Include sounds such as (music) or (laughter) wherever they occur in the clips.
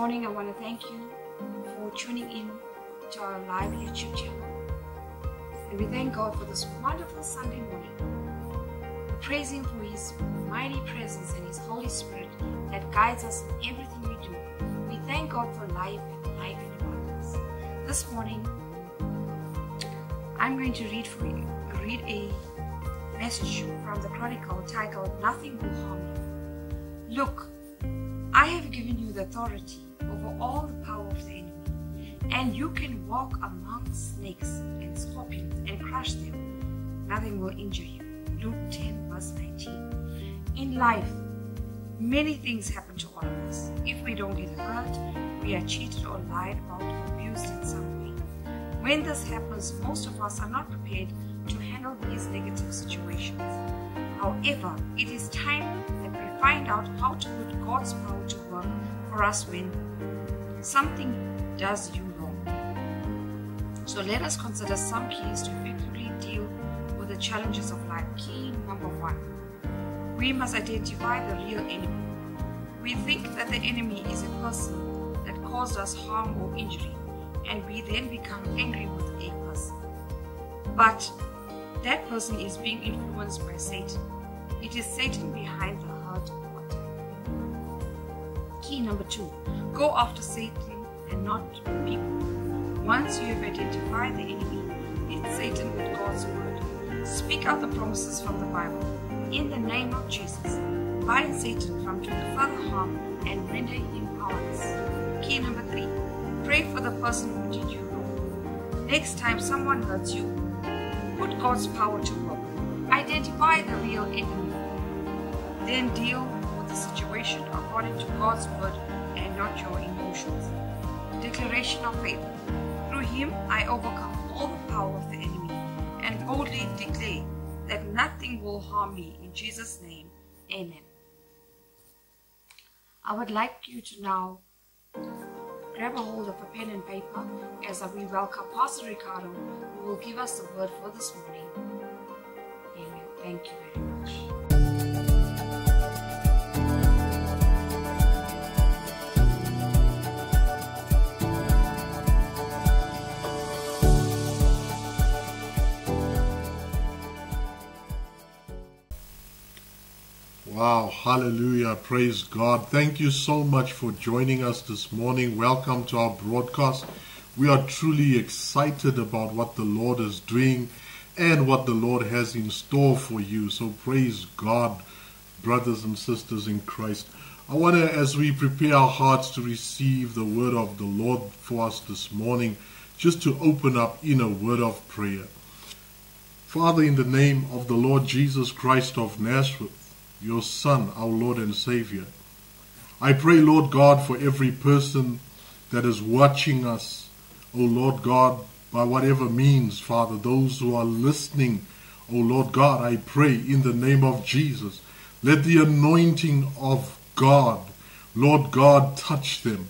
morning I want to thank you for tuning in to our live YouTube channel. And we thank God for this wonderful Sunday morning. We praise Him for His mighty presence and His Holy Spirit that guides us in everything we do. We thank God for life and life in abundance. This morning, I'm going to read for you, read a message from the Chronicle titled Nothing Will Harm You. Look, I have given you the authority all the power of the enemy, and you can walk among snakes and scorpions and crush them. Nothing will injure you. Luke 10, verse 19. In life, many things happen to all of us. If we don't get hurt, we are cheated or lied about or abused in some way. When this happens, most of us are not prepared to handle these negative situations. However, it is time that we find out how to put God's power to work for us when something does you wrong. So let us consider some keys to effectively deal with the challenges of life. Key number one we must identify the real enemy. We think that the enemy is a person that caused us harm or injury, and we then become angry with a person. But that person is being influenced by Satan. It is Satan behind the. Key number two go after Satan and not people. Once you have identified the enemy, it's Satan with God's word. Speak out the promises from the Bible. In the name of Jesus, bind Satan from doing further harm and render him powerless. Key number three pray for the person who did you wrong. Next time someone hurts you, put God's power to work. Identify the real enemy. Then deal with the situation according to God's word and not your emotions. Declaration of faith. Through him I overcome all the power of the enemy and boldly declare that nothing will harm me. In Jesus' name, amen. I would like you to now grab a hold of a pen and paper as we welcome Pastor Ricardo, who will give us the word for this morning. Amen. Thank you very much. Wow, hallelujah, praise God. Thank you so much for joining us this morning. Welcome to our broadcast. We are truly excited about what the Lord is doing and what the Lord has in store for you. So praise God, brothers and sisters in Christ. I want to, as we prepare our hearts to receive the word of the Lord for us this morning, just to open up in a word of prayer. Father, in the name of the Lord Jesus Christ of Nazareth, your Son, our Lord and Savior. I pray, Lord God, for every person that is watching us, O Lord God, by whatever means, Father, those who are listening, O Lord God, I pray in the name of Jesus, let the anointing of God, Lord God, touch them.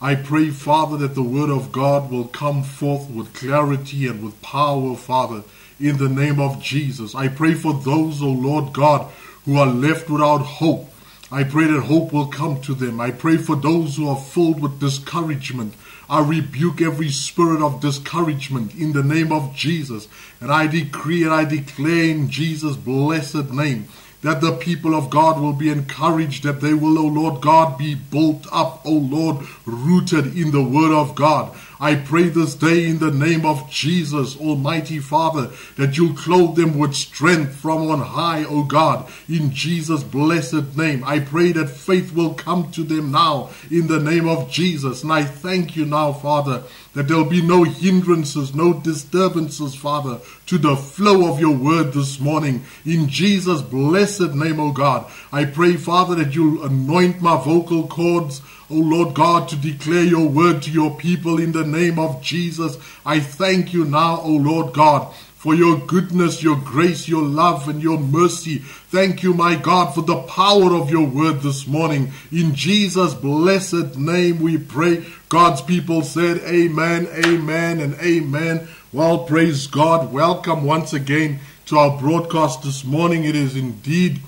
I pray, Father, that the word of God will come forth with clarity and with power, Father, in the name of Jesus. I pray for those, O Lord God, who are left without hope. I pray that hope will come to them. I pray for those who are filled with discouragement. I rebuke every spirit of discouragement in the name of Jesus. And I decree and I declare in Jesus' blessed name that the people of God will be encouraged, that they will, O Lord God, be built up, O Lord, rooted in the Word of God. I pray this day in the name of Jesus, Almighty Father, that you'll clothe them with strength from on high, O God, in Jesus' blessed name. I pray that faith will come to them now in the name of Jesus. And I thank you now, Father, that there'll be no hindrances, no disturbances, Father, to the flow of your word this morning. In Jesus' blessed name, O God, I pray, Father, that you'll anoint my vocal cords, O Lord God, to declare your word to your people in the name of Jesus. I thank you now, O Lord God, for your goodness, your grace, your love, and your mercy. Thank you, my God, for the power of your word this morning. In Jesus' blessed name we pray. God's people said, Amen, Amen, and Amen. Well, praise God. Welcome once again to our broadcast this morning. It is indeed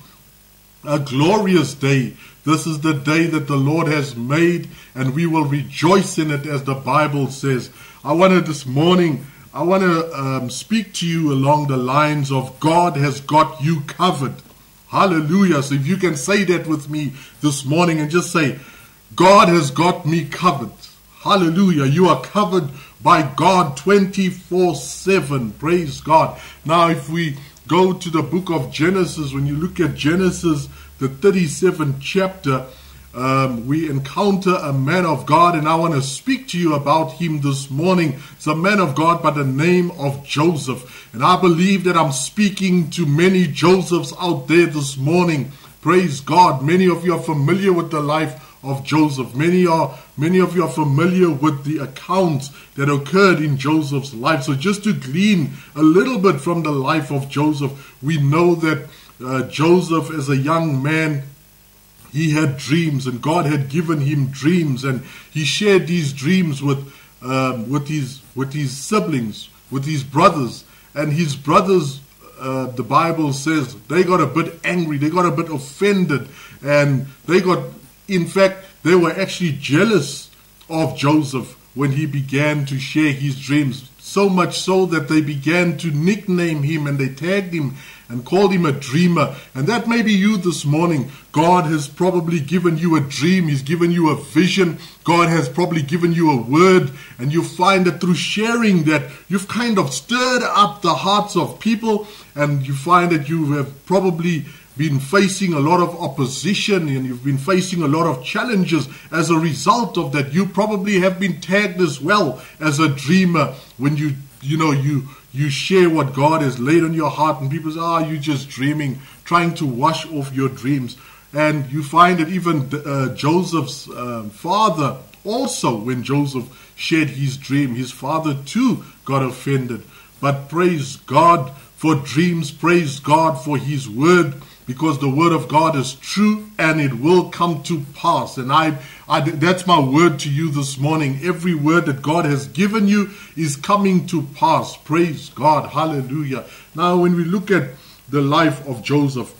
a glorious day. This is the day that the Lord has made, and we will rejoice in it, as the Bible says. I want to this morning, I want to um, speak to you along the lines of God has got you covered. Hallelujah. So if you can say that with me this morning and just say, God has got me covered. Hallelujah. You are covered by God 24 7. Praise God. Now, if we go to the book of Genesis, when you look at Genesis, the 37th chapter, um, we encounter a man of God, and I want to speak to you about him this morning. It's a man of God by the name of Joseph. And I believe that I'm speaking to many Josephs out there this morning. Praise God. Many of you are familiar with the life of Joseph. Many are many of you are familiar with the accounts that occurred in Joseph's life. So just to glean a little bit from the life of Joseph, we know that uh, Joseph as a young man he had dreams and God had given him dreams and he shared these dreams with um, with his with his siblings, with his brothers, and his brothers. Uh, the Bible says they got a bit angry, they got a bit offended, and they got in fact, they were actually jealous of Joseph when he began to share his dreams. So much so that they began to nickname him and they tagged him and called him a dreamer. And that may be you this morning. God has probably given you a dream, He's given you a vision, God has probably given you a word, and you find that through sharing that, you've kind of stirred up the hearts of people, and you find that you have probably been facing a lot of opposition and you've been facing a lot of challenges as a result of that. You probably have been tagged as well as a dreamer when you, you know, you, you share what God has laid on your heart and people say, ah, oh, you're just dreaming, trying to wash off your dreams. And you find that even uh, Joseph's uh, father also, when Joseph shared his dream, his father too got offended. But praise God for dreams, praise God for his word because the word of God is true and it will come to pass. And I, I, that's my word to you this morning. Every word that God has given you is coming to pass. Praise God. Hallelujah. Now, when we look at the life of Joseph,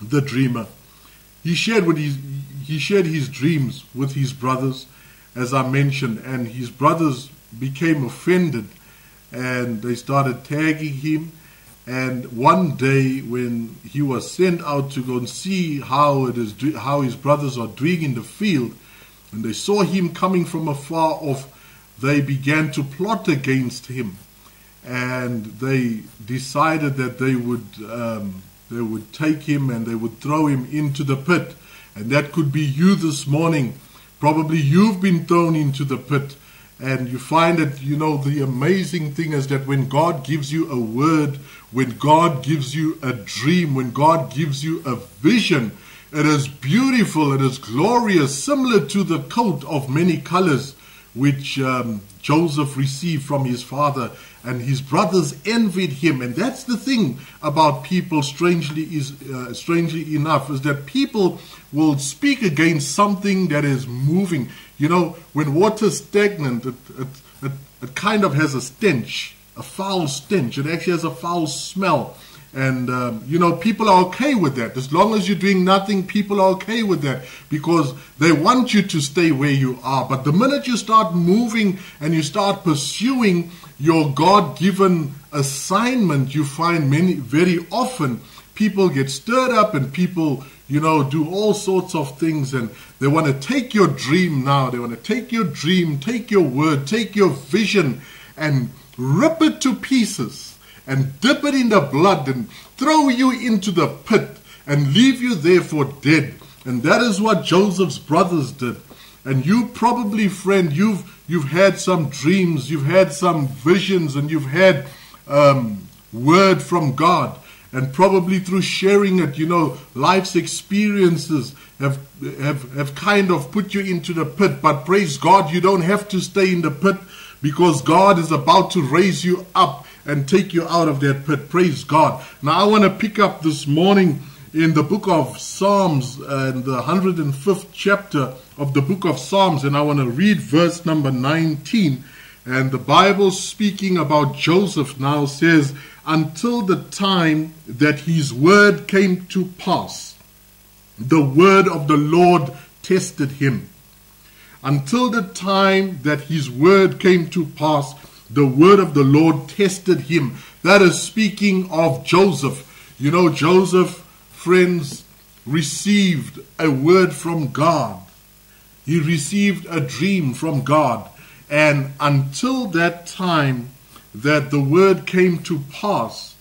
the dreamer, he shared with his, he shared his dreams with his brothers, as I mentioned, and his brothers became offended and they started tagging him and one day, when he was sent out to go and see how it is, how his brothers are doing in the field, and they saw him coming from afar off, they began to plot against him, and they decided that they would um, they would take him and they would throw him into the pit, and that could be you this morning. Probably you've been thrown into the pit. And you find that, you know, the amazing thing is that when God gives you a word when God gives you a dream, when God gives you a vision, it is beautiful, it is glorious, similar to the coat of many colors which um, Joseph received from his father, and his brothers envied him. And that's the thing about people. Strangely, is uh, strangely enough, is that people will speak against something that is moving. You know, when water's stagnant, it, it, it, it kind of has a stench a foul stench. It actually has a foul smell. And, um, you know, people are okay with that. As long as you're doing nothing, people are okay with that because they want you to stay where you are. But the minute you start moving and you start pursuing your God given assignment, you find many, very often people get stirred up and people, you know, do all sorts of things and they want to take your dream now. They want to take your dream, take your word, take your vision and rip it to pieces, and dip it in the blood, and throw you into the pit, and leave you there for dead. And that is what Joseph's brothers did. And you probably, friend, you've you've had some dreams, you've had some visions, and you've had um, word from God. And probably through sharing it, you know, life's experiences have, have, have kind of put you into the pit. But praise God, you don't have to stay in the pit because God is about to raise you up and take you out of that pit. Praise God. Now, I want to pick up this morning in the book of Psalms and the 105th chapter of the book of Psalms, and I want to read verse number 19. And the Bible speaking about Joseph now says, Until the time that his word came to pass, the word of the Lord tested him. Until the time that his word came to pass, the word of the Lord tested him. That is speaking of Joseph. You know, Joseph, friends, received a word from God. He received a dream from God. And until that time that the word came to pass,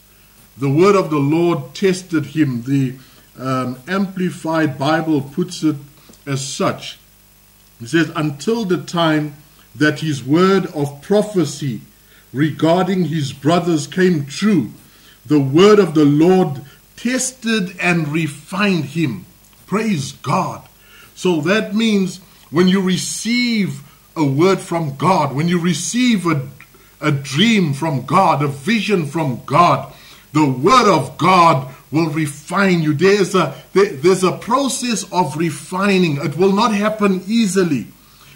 the word of the Lord tested him. The um, Amplified Bible puts it as such. It says, until the time that his word of prophecy regarding his brothers came true, the word of the Lord tested and refined him. Praise God. So that means when you receive a word from God, when you receive a, a dream from God, a vision from God, the word of God will refine you. There's a, there, there's a process of refining. It will not happen easily.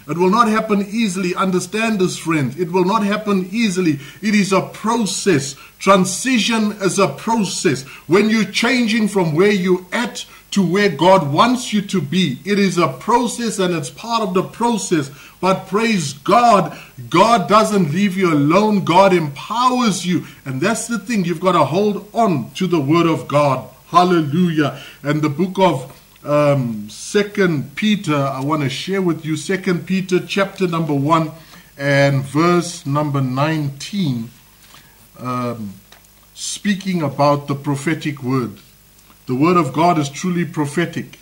It will not happen easily. Understand this, friends. It will not happen easily. It is a process. Transition is a process. When you're changing from where you're at to where God wants you to be. It is a process and it's part of the process. But praise God, God doesn't leave you alone. God empowers you. And that's the thing. You've got to hold on to the word of God. Hallelujah. And the book of um, Second Peter, I want to share with you Second Peter chapter number 1 and verse number 19, um, speaking about the prophetic word. The Word of God is truly prophetic.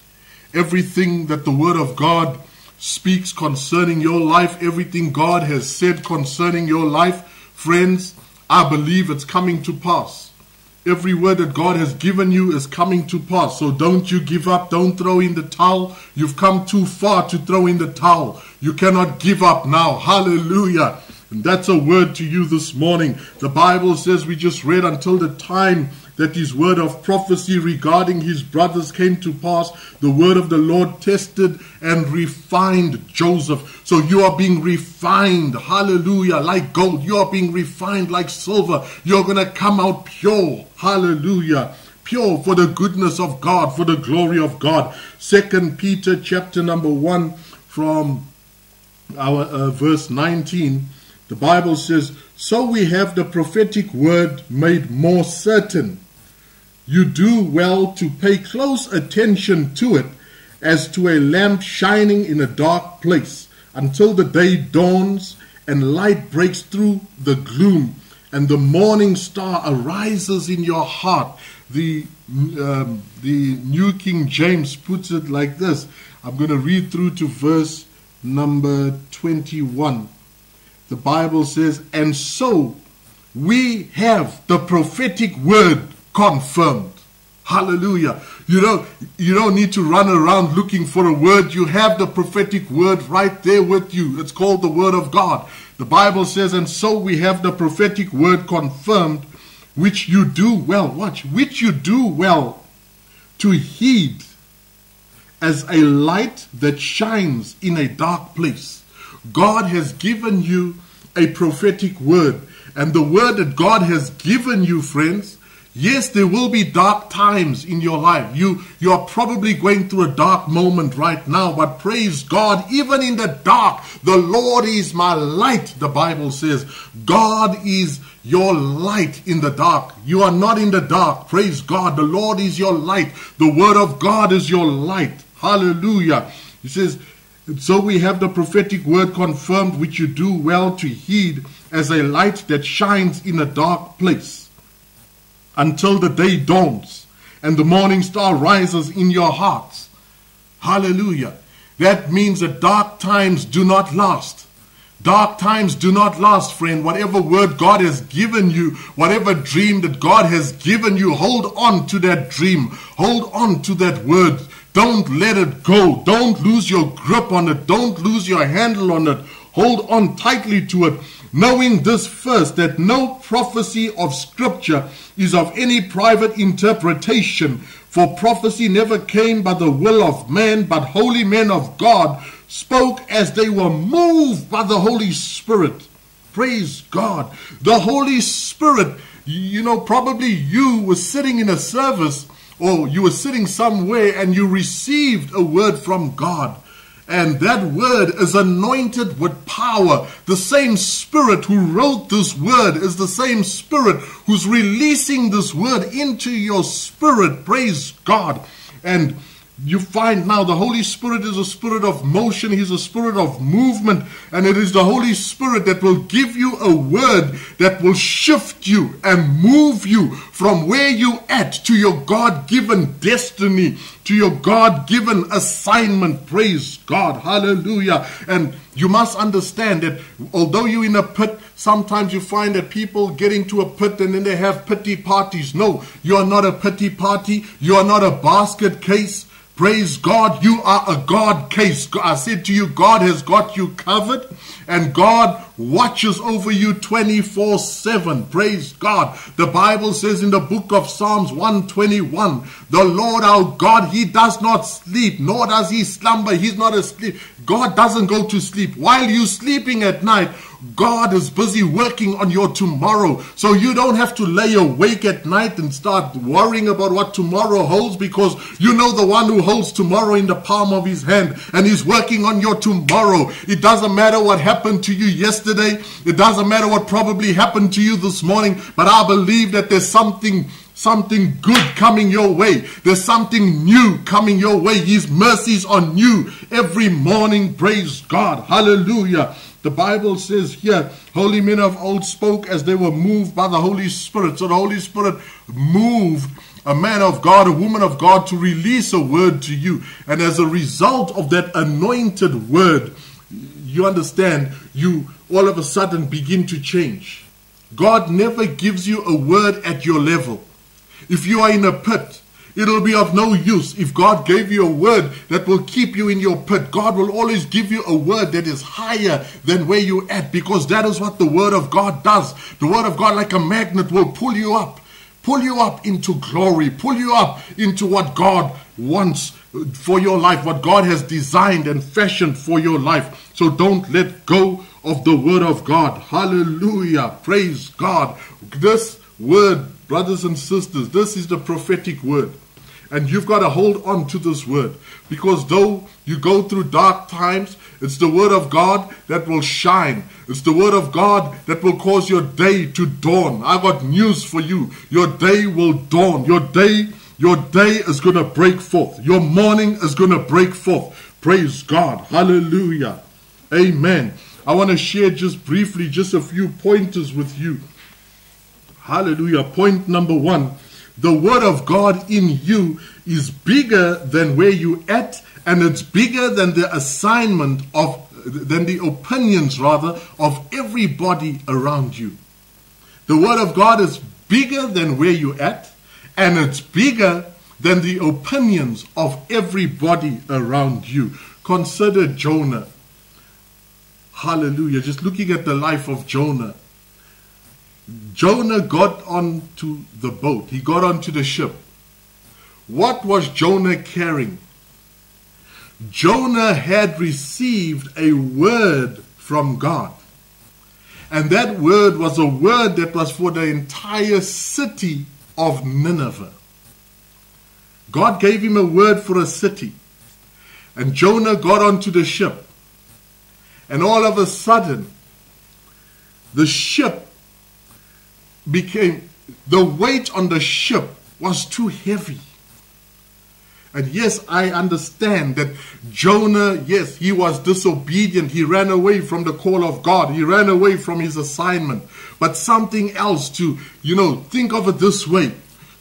Everything that the Word of God speaks concerning your life, everything God has said concerning your life, friends, I believe it's coming to pass. Every word that God has given you is coming to pass. So don't you give up. Don't throw in the towel. You've come too far to throw in the towel. You cannot give up now. Hallelujah. And that's a word to you this morning. The Bible says we just read until the time that his word of prophecy regarding his brothers came to pass. The word of the Lord tested and refined Joseph. So you are being refined, hallelujah, like gold. You are being refined like silver. You're going to come out pure, hallelujah pure for the goodness of God, for the glory of God. Second Peter chapter number 1 from our uh, verse 19. The Bible says, So we have the prophetic word made more certain you do well to pay close attention to it as to a lamp shining in a dark place until the day dawns and light breaks through the gloom and the morning star arises in your heart. The, um, the New King James puts it like this. I'm going to read through to verse number 21. The Bible says, And so we have the prophetic word confirmed. Hallelujah. You don't, you don't need to run around looking for a word. You have the prophetic word right there with you. It's called the word of God. The Bible says, and so we have the prophetic word confirmed, which you do well. Watch, which you do well to heed as a light that shines in a dark place. God has given you a prophetic word. And the word that God has given you, friends, Yes, there will be dark times in your life. You, you are probably going through a dark moment right now, but praise God, even in the dark, the Lord is my light, the Bible says. God is your light in the dark. You are not in the dark. Praise God. The Lord is your light. The Word of God is your light. Hallelujah. He says, so we have the prophetic word confirmed, which you do well to heed as a light that shines in a dark place until the day dawns and the morning star rises in your hearts. Hallelujah. That means that dark times do not last. Dark times do not last, friend. Whatever word God has given you, whatever dream that God has given you, hold on to that dream. Hold on to that word. Don't let it go. Don't lose your grip on it. Don't lose your handle on it. Hold on tightly to it knowing this first that no prophecy of Scripture is of any private interpretation, for prophecy never came by the will of man, but holy men of God spoke as they were moved by the Holy Spirit. Praise God. The Holy Spirit, you know, probably you were sitting in a service or you were sitting somewhere and you received a word from God. And that word is anointed with power. The same Spirit who wrote this word is the same Spirit who's releasing this word into your spirit. Praise God. And you find now the Holy Spirit is a spirit of motion, He's a spirit of movement, and it is the Holy Spirit that will give you a word that will shift you and move you from where you at to your God given destiny, to your God given assignment. Praise God. Hallelujah. And you must understand that although you're in a pit, sometimes you find that people get into a pit and then they have pity parties. No, you are not a pity party. You are not a basket case. Praise God, you are a God case. I said to you, God has got you covered and God watches over you 24 7. Praise God. The Bible says in the book of Psalms 121, the Lord our God, He does not sleep, nor does He slumber. He's not asleep. God doesn't go to sleep. While you're sleeping at night, God is busy working on your tomorrow. So you don't have to lay awake at night and start worrying about what tomorrow holds because you know the one who holds tomorrow in the palm of his hand and he's working on your tomorrow. It doesn't matter what happened to you yesterday. It doesn't matter what probably happened to you this morning. But I believe that there's something something good coming your way. There's something new coming your way. His mercies are new every morning. Praise God. Hallelujah. The Bible says here, holy men of old spoke as they were moved by the Holy Spirit. So the Holy Spirit moved a man of God, a woman of God to release a word to you. And as a result of that anointed word, you understand, you all of a sudden begin to change. God never gives you a word at your level. If you are in a pit, It'll be of no use if God gave you a word that will keep you in your pit. God will always give you a word that is higher than where you're at because that is what the word of God does. The word of God, like a magnet, will pull you up, pull you up into glory, pull you up into what God wants for your life, what God has designed and fashioned for your life. So don't let go of the word of God. Hallelujah. Praise God. This word Brothers and sisters, this is the prophetic word. And you've got to hold on to this word. Because though you go through dark times, it's the word of God that will shine. It's the word of God that will cause your day to dawn. I've got news for you. Your day will dawn. Your day, your day is going to break forth. Your morning is going to break forth. Praise God. Hallelujah. Amen. I want to share just briefly just a few pointers with you Hallelujah. Point number one the word of God in you is bigger than where you at, and it's bigger than the assignment of than the opinions rather of everybody around you. The word of God is bigger than where you at, and it's bigger than the opinions of everybody around you. Consider Jonah. Hallelujah. Just looking at the life of Jonah. Jonah got onto the boat, he got onto the ship. What was Jonah carrying? Jonah had received a word from God. And that word was a word that was for the entire city of Nineveh. God gave him a word for a city. And Jonah got onto the ship. And all of a sudden, the ship became the weight on the ship was too heavy. And yes, I understand that Jonah, yes, he was disobedient. He ran away from the call of God. He ran away from his assignment. But something else to, you know, think of it this way.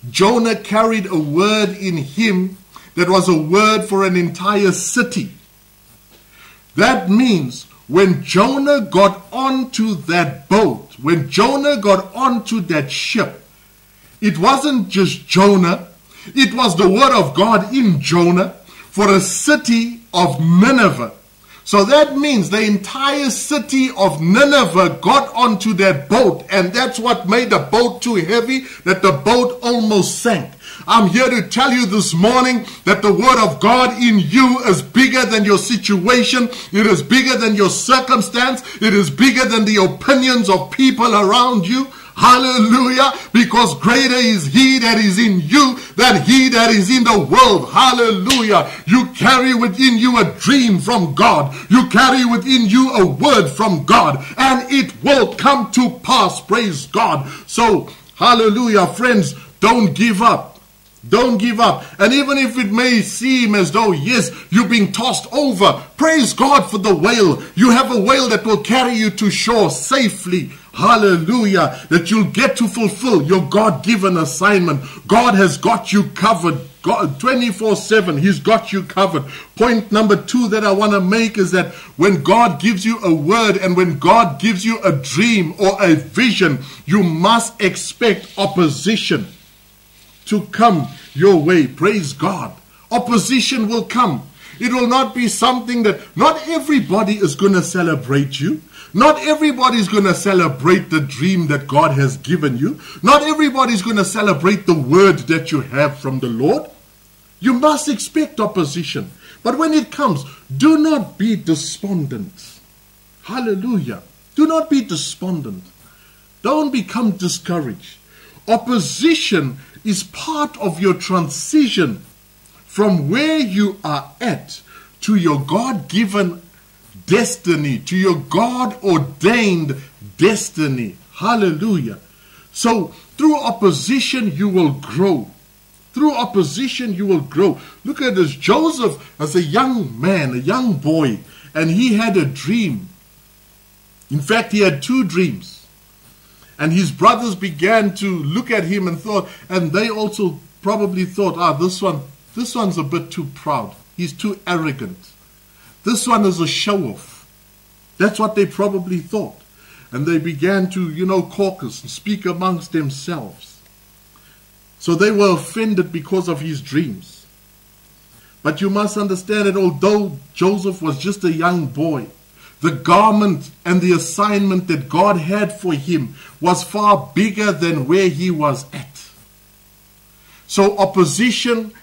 Jonah carried a word in him that was a word for an entire city. That means when Jonah got onto that boat, when Jonah got onto that ship, it wasn't just Jonah, it was the word of God in Jonah for a city of Nineveh. So that means the entire city of Nineveh got onto that boat, and that's what made the boat too heavy that the boat almost sank. I'm here to tell you this morning that the word of God in you is bigger than your situation. It is bigger than your circumstance. It is bigger than the opinions of people around you. Hallelujah. Because greater is he that is in you than he that is in the world. Hallelujah. You carry within you a dream from God. You carry within you a word from God and it will come to pass. Praise God. So, hallelujah, friends, don't give up. Don't give up. And even if it may seem as though, yes, you're being tossed over, praise God for the whale. You have a whale that will carry you to shore safely. Hallelujah. That you'll get to fulfill your God given assignment. God has got you covered. 24 7, He's got you covered. Point number two that I want to make is that when God gives you a word and when God gives you a dream or a vision, you must expect opposition to come your way. Praise God. Opposition will come. It will not be something that not everybody is going to celebrate you. Not everybody is going to celebrate the dream that God has given you. Not everybody is going to celebrate the word that you have from the Lord. You must expect opposition. But when it comes, do not be despondent. Hallelujah. Do not be despondent. Don't become discouraged. Opposition is part of your transition from where you are at to your God given destiny, to your God ordained destiny. Hallelujah. So, through opposition, you will grow. Through opposition, you will grow. Look at this Joseph, as a young man, a young boy, and he had a dream. In fact, he had two dreams. And his brothers began to look at him and thought, and they also probably thought, ah, this one, this one's a bit too proud. He's too arrogant. This one is a show off. That's what they probably thought. And they began to, you know, caucus and speak amongst themselves. So they were offended because of his dreams. But you must understand that although Joseph was just a young boy, the garment and the assignment that God had for him was far bigger than where he was at. So opposition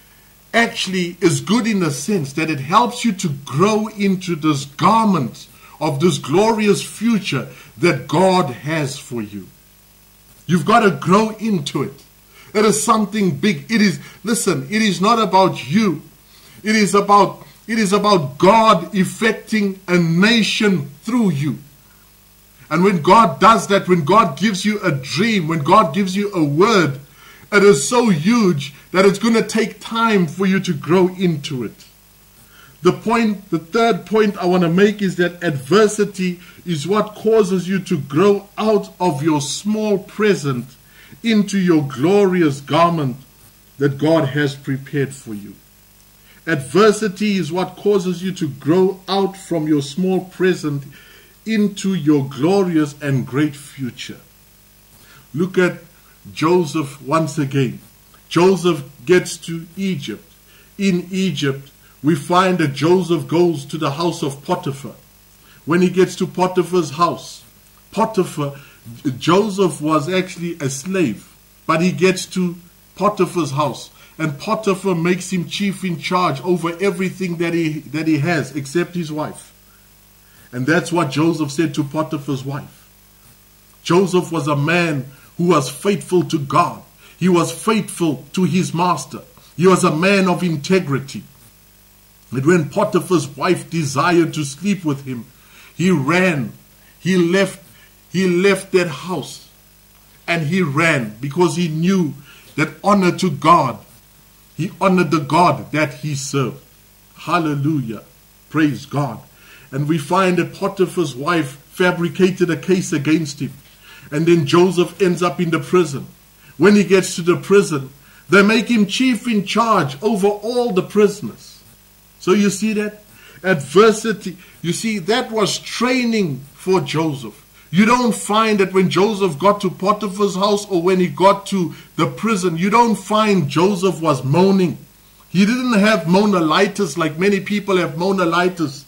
actually is good in the sense that it helps you to grow into this garment of this glorious future that God has for you. You've got to grow into it. It is something big. It is, listen, it is not about you. It is about it is about God effecting a nation through you. And when God does that, when God gives you a dream, when God gives you a word, it is so huge that it's going to take time for you to grow into it. The point, the third point I want to make is that adversity is what causes you to grow out of your small present into your glorious garment that God has prepared for you. Adversity is what causes you to grow out from your small present into your glorious and great future. Look at Joseph once again. Joseph gets to Egypt. In Egypt, we find that Joseph goes to the house of Potiphar. When he gets to Potiphar's house, Potiphar, Joseph was actually a slave, but he gets to Potiphar's house and Potiphar makes him chief in charge over everything that he, that he has except his wife. And that's what Joseph said to Potiphar's wife. Joseph was a man who was faithful to God. He was faithful to his master. He was a man of integrity. And when Potiphar's wife desired to sleep with him, he ran. He left, he left that house and he ran because he knew that honor to God he honored the God that he served. Hallelujah. Praise God. And we find that Potiphar's wife fabricated a case against him. And then Joseph ends up in the prison. When he gets to the prison, they make him chief in charge over all the prisoners. So you see that? Adversity. You see, that was training for Joseph. You don't find that when Joseph got to Potiphar's house or when he got to the prison, you don't find Joseph was moaning. He didn't have monolitis like many people have monolitis.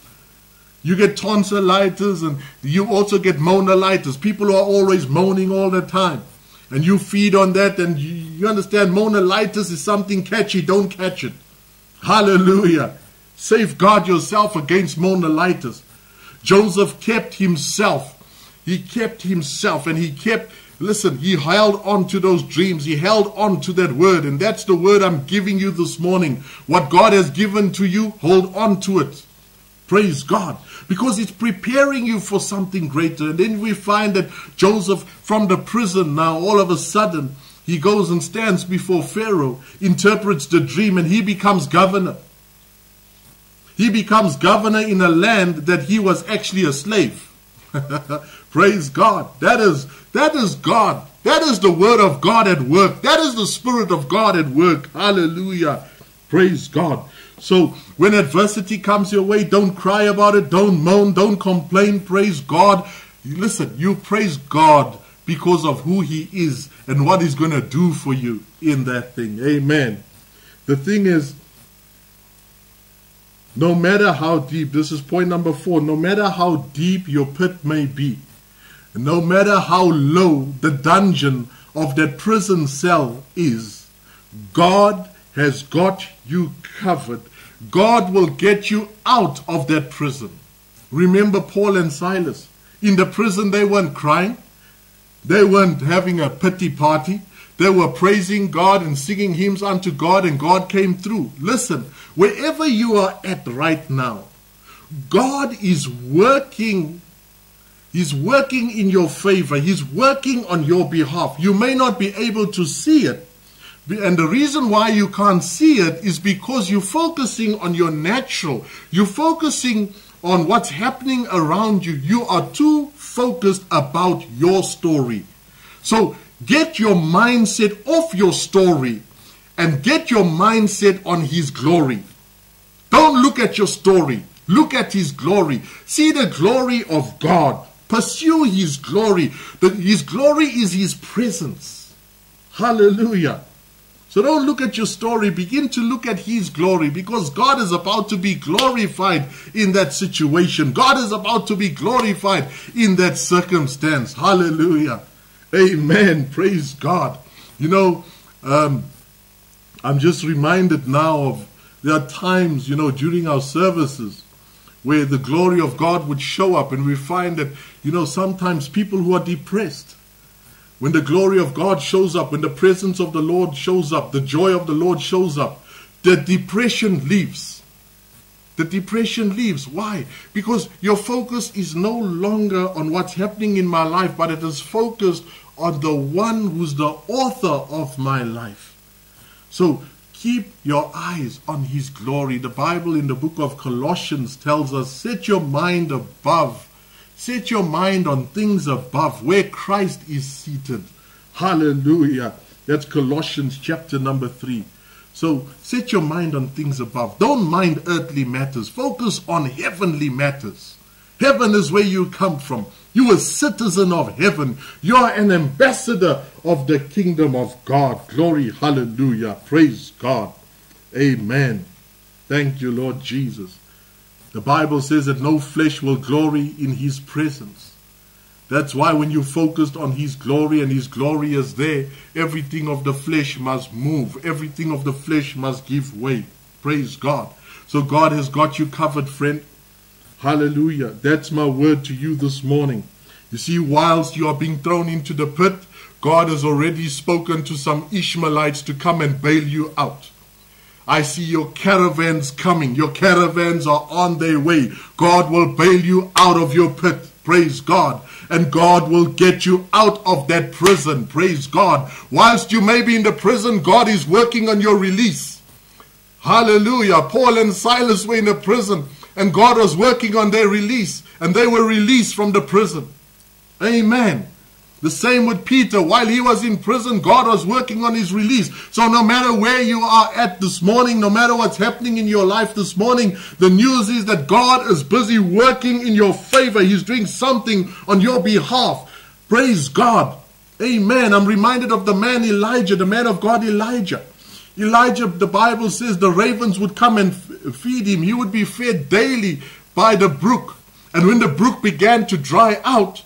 You get tonsillitis and you also get monolitis. People are always moaning all the time. And you feed on that and you, you understand monolitis is something catchy. Don't catch it. Hallelujah. Safeguard yourself against monolitis. Joseph kept himself he kept himself and he kept Listen, he held on to those dreams. He held on to that word. And that's the word I'm giving you this morning. What God has given to you, hold on to it. Praise God. Because it's preparing you for something greater. And then we find that Joseph, from the prison now, all of a sudden, he goes and stands before Pharaoh, interprets the dream, and he becomes governor. He becomes governor in a land that he was actually a slave. (laughs) Praise God. That is that is God. That is the word of God at work. That is the spirit of God at work. Hallelujah. Praise God. So when adversity comes your way, don't cry about it, don't moan, don't complain. Praise God. Listen, you praise God because of who he is and what he's going to do for you in that thing. Amen. The thing is no matter how deep, this is point number four, no matter how deep your pit may be, no matter how low the dungeon of that prison cell is, God has got you covered. God will get you out of that prison. Remember Paul and Silas. In the prison, they weren't crying. They weren't having a pity party. They were praising God and singing hymns unto God, and God came through. Listen, wherever you are at right now, God is working. He's working in your favor. He's working on your behalf. You may not be able to see it. And the reason why you can't see it is because you're focusing on your natural. You're focusing on what's happening around you. You are too focused about your story. So Get your mindset off your story and get your mindset on His glory. Don't look at your story. Look at His glory. See the glory of God. Pursue His glory. The, his glory is His presence. Hallelujah. So don't look at your story. Begin to look at His glory because God is about to be glorified in that situation. God is about to be glorified in that circumstance. Hallelujah. Amen. Praise God. You know, um, I'm just reminded now of there are times, you know, during our services where the glory of God would show up, and we find that, you know, sometimes people who are depressed, when the glory of God shows up, when the presence of the Lord shows up, the joy of the Lord shows up, the depression leaves. The depression leaves. Why? Because your focus is no longer on what's happening in my life, but it is focused on the one who's the author of my life. So keep your eyes on his glory. The Bible in the book of Colossians tells us set your mind above. Set your mind on things above where Christ is seated. Hallelujah. That's Colossians chapter number 3. So set your mind on things above. Don't mind earthly matters. Focus on heavenly matters. Heaven is where you come from. You are a citizen of heaven. You are an ambassador of the kingdom of God. Glory, hallelujah. Praise God. Amen. Thank you, Lord Jesus. The Bible says that no flesh will glory in his presence. That's why when you focused on his glory and his glory is there, everything of the flesh must move. Everything of the flesh must give way. Praise God. So God has got you covered, friend. Hallelujah. That's my word to you this morning. You see, whilst you are being thrown into the pit, God has already spoken to some Ishmaelites to come and bail you out. I see your caravans coming. Your caravans are on their way. God will bail you out of your pit. Praise God. And God will get you out of that prison. Praise God. Whilst you may be in the prison, God is working on your release. Hallelujah. Paul and Silas were in a prison and God was working on their release, and they were released from the prison. Amen. The same with Peter. While he was in prison, God was working on his release. So no matter where you are at this morning, no matter what's happening in your life this morning, the news is that God is busy working in your favor. He's doing something on your behalf. Praise God. Amen. I'm reminded of the man Elijah, the man of God Elijah. Elijah, the Bible says the ravens would come and feed him. He would be fed daily by the brook. And when the brook began to dry out,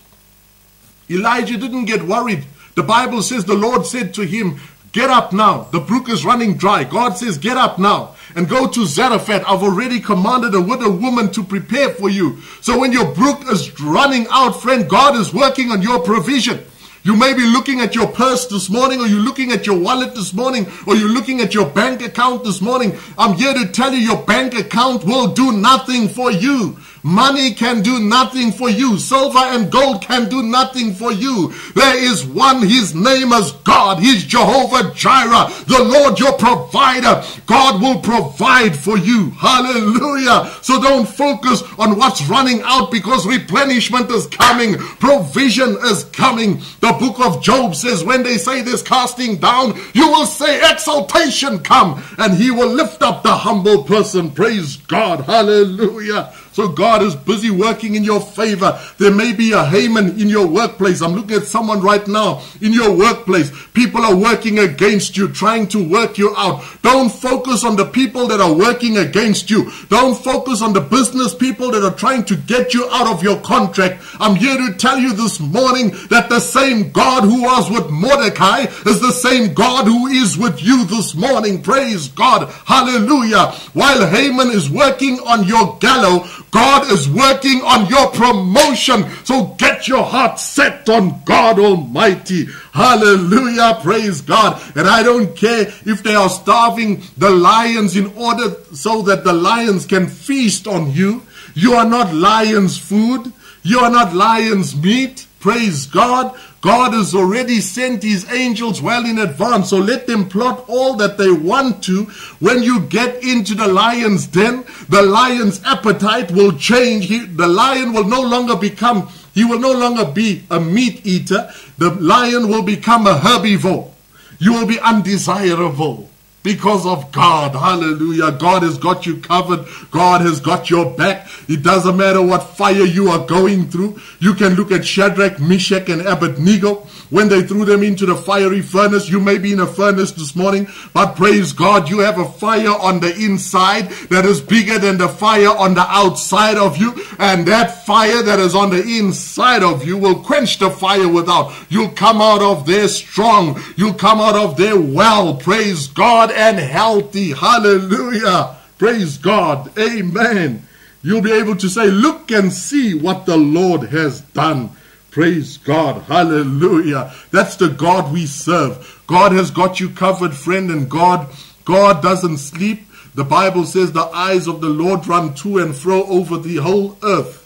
Elijah didn't get worried. The Bible says the Lord said to him, Get up now. The brook is running dry. God says, Get up now and go to Zarephath. I've already commanded a widow woman to prepare for you. So when your brook is running out, friend, God is working on your provision. You may be looking at your purse this morning, or you're looking at your wallet this morning, or you're looking at your bank account this morning. I'm here to tell you your bank account will do nothing for you. Money can do nothing for you. Silver and gold can do nothing for you. There is one, his name is God. He's Jehovah Jireh, the Lord your provider. God will provide for you. Hallelujah. So don't focus on what's running out because replenishment is coming. Provision is coming. The book of Job says when they say this casting down, you will say exaltation come and he will lift up the humble person. Praise God. Hallelujah. So God is busy working in your favor. There may be a Haman in your workplace. I'm looking at someone right now in your workplace. People are working against you, trying to work you out. Don't focus on the people that are working against you. Don't focus on the business people that are trying to get you out of your contract. I'm here to tell you this morning that the same God who was with Mordecai is the same God who is with you this morning. Praise God. Hallelujah. While Haman is working on your gallows, God is working on your promotion. So get your heart set on God Almighty. Hallelujah. Praise God. And I don't care if they are starving the lions in order so that the lions can feast on you. You are not lions' food. You are not lions' meat. Praise God. God has already sent his angels well in advance. So let them plot all that they want to. When you get into the lion's den, the lion's appetite will change. He, the lion will no longer become, he will no longer be a meat eater. The lion will become a herbivore. You will be undesirable because of God. Hallelujah. God has got you covered. God has got your back. It doesn't matter what fire you are going through. You can look at Shadrach, Meshach, and Abednego when they threw them into the fiery furnace. You may be in a furnace this morning, but praise God, you have a fire on the inside that is bigger than the fire on the outside of you. And that fire that is on the inside of you will quench the fire without. You'll come out of there strong. You'll come out of there well. Praise God and healthy. Hallelujah. Praise God. Amen. You'll be able to say, Look and see what the Lord has done. Praise God. Hallelujah. That's the God we serve. God has got you covered, friend, and God, God doesn't sleep. The Bible says the eyes of the Lord run to and fro over the whole earth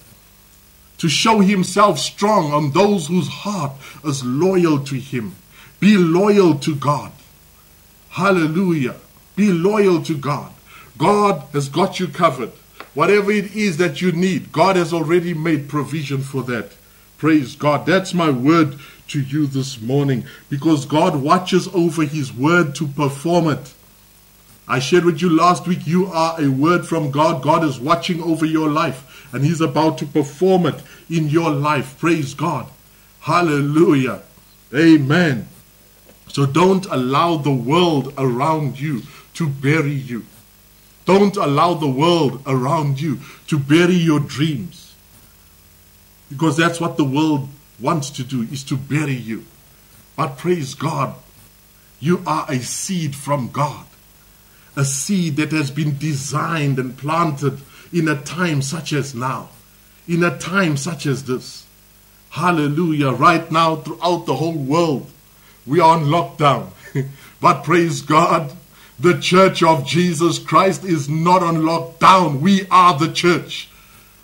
to show himself strong on those whose heart is loyal to him. Be loyal to God. Hallelujah. Be loyal to God. God has got you covered. Whatever it is that you need, God has already made provision for that. Praise God. That's my word to you this morning because God watches over his word to perform it. I shared with you last week, you are a word from God. God is watching over your life and he's about to perform it in your life. Praise God. Hallelujah. Amen. So don't allow the world around you to bury you. Don't allow the world around you to bury your dreams. Because that's what the world wants to do, is to bury you. But praise God, you are a seed from God. A seed that has been designed and planted in a time such as now. In a time such as this. Hallelujah. Right now, throughout the whole world, we are on lockdown. (laughs) but praise God, the church of Jesus Christ is not on lockdown. We are the church.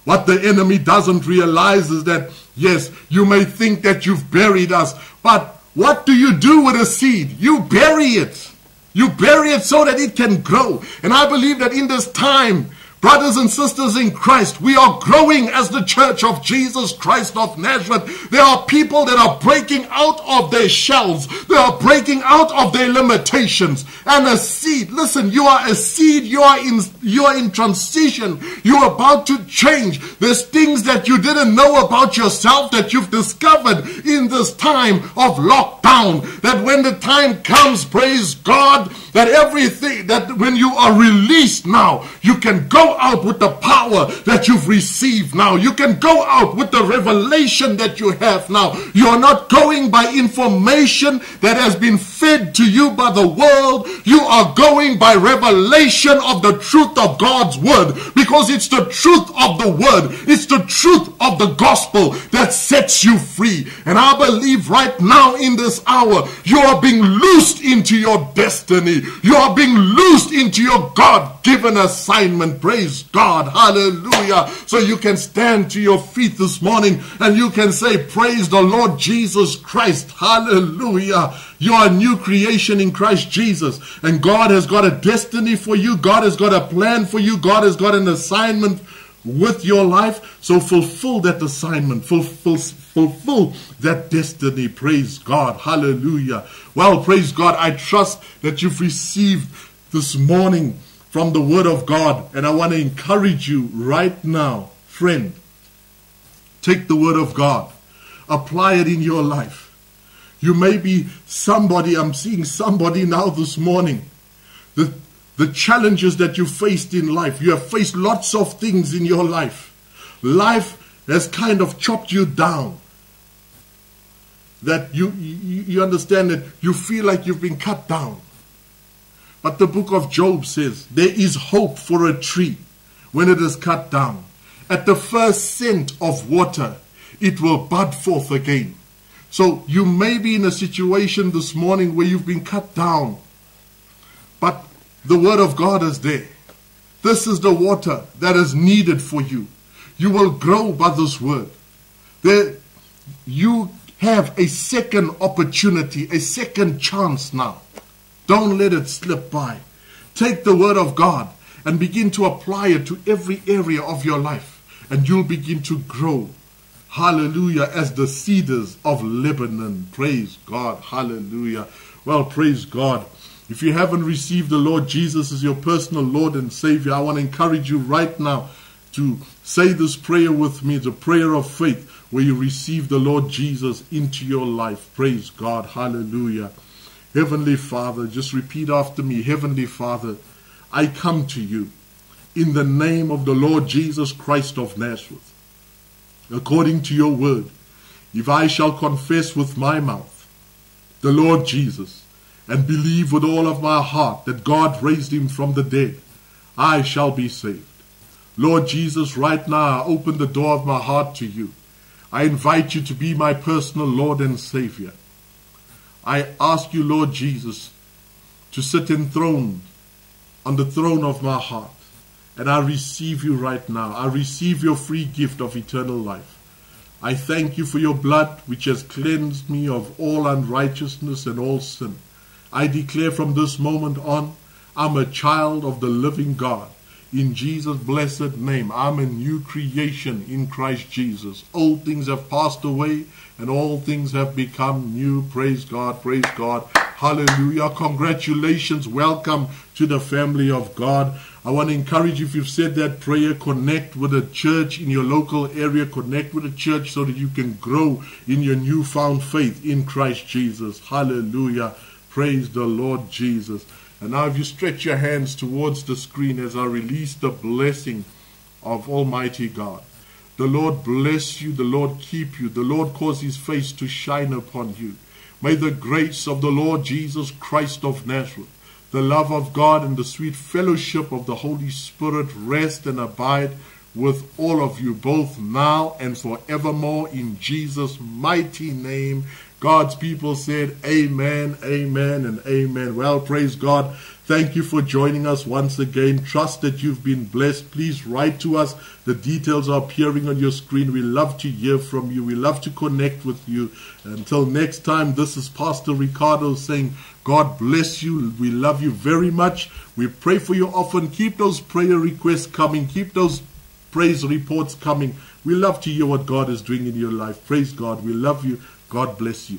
What the enemy doesn't realize is that, yes, you may think that you've buried us, but what do you do with a seed? You bury it. You bury it so that it can grow. And I believe that in this time, Brothers and sisters in Christ, we are growing as the church of Jesus Christ of Nazareth. There are people that are breaking out of their shells. They are breaking out of their limitations. And a seed, listen, you are a seed. You are in, you are in transition. You're about to change. There's things that you didn't know about yourself that you've discovered in this time of lockdown. That when the time comes, praise God, that everything, that when you are released now, you can go out with the power that you've received now. You can go out with the revelation that you have now. You're not going by information that has been fed to you by the world. You are going by revelation of the truth of God's word because it's the truth of the word. It's the truth of the gospel that sets you free. And I believe right now in this hour, you are being loosed into your destiny. You are being loosed into your God given assignment. Praise God. Hallelujah. So you can stand to your feet this morning and you can say, Praise the Lord Jesus Christ. Hallelujah. You are a new creation in Christ Jesus. And God has got a destiny for you. God has got a plan for you. God has got an assignment with your life. So fulfill that assignment. Fulfill, fulfill that destiny. Praise God. Hallelujah. Well, praise God. I trust that you've received this morning from the Word of God. And I want to encourage you right now, friend, take the Word of God, apply it in your life. You may be somebody, I'm seeing somebody now this morning. The, the challenges that you faced in life, you have faced lots of things in your life. Life has kind of chopped you down. That you, you, you understand that you feel like you've been cut down. But the book of Job says there is hope for a tree when it is cut down. At the first scent of water, it will bud forth again. So you may be in a situation this morning where you've been cut down, but the word of God is there. This is the water that is needed for you. You will grow by this word. There, you have a second opportunity, a second chance now. Don't let it slip by. Take the word of God and begin to apply it to every area of your life, and you'll begin to grow. Hallelujah, as the cedars of Lebanon. Praise God. Hallelujah. Well, praise God. If you haven't received the Lord Jesus as your personal Lord and Savior, I want to encourage you right now to say this prayer with me. It's a prayer of faith where you receive the Lord Jesus into your life. Praise God. Hallelujah. Heavenly Father, just repeat after me. Heavenly Father, I come to you in the name of the Lord Jesus Christ of Nazareth. According to your word, if I shall confess with my mouth the Lord Jesus and believe with all of my heart that God raised him from the dead, I shall be saved. Lord Jesus, right now I open the door of my heart to you. I invite you to be my personal Lord and Savior. I ask you, Lord Jesus, to sit enthroned on the throne of my heart. And I receive you right now. I receive your free gift of eternal life. I thank you for your blood, which has cleansed me of all unrighteousness and all sin. I declare from this moment on, I'm a child of the living God. In Jesus' blessed name, I'm a new creation in Christ Jesus. Old things have passed away and all things have become new. Praise God, praise God. Hallelujah. Congratulations. Welcome to the family of God. I want to encourage you, if you've said that prayer, connect with a church in your local area, connect with a church so that you can grow in your newfound faith in Christ Jesus. Hallelujah. Praise the Lord Jesus. And now, if you stretch your hands towards the screen as I release the blessing of Almighty God. The Lord bless you, the Lord keep you, the Lord cause his face to shine upon you. May the grace of the Lord Jesus Christ of Nazareth, the love of God, and the sweet fellowship of the Holy Spirit rest and abide with all of you, both now and forevermore, in Jesus' mighty name. God's people said, Amen, Amen, and Amen. Well, praise God. Thank you for joining us once again. Trust that you've been blessed. Please write to us. The details are appearing on your screen. We love to hear from you. We love to connect with you. Until next time, this is Pastor Ricardo saying, God bless you. We love you very much. We pray for you often. Keep those prayer requests coming. Keep those praise reports coming. We love to hear what God is doing in your life. Praise God. We love you. God bless you.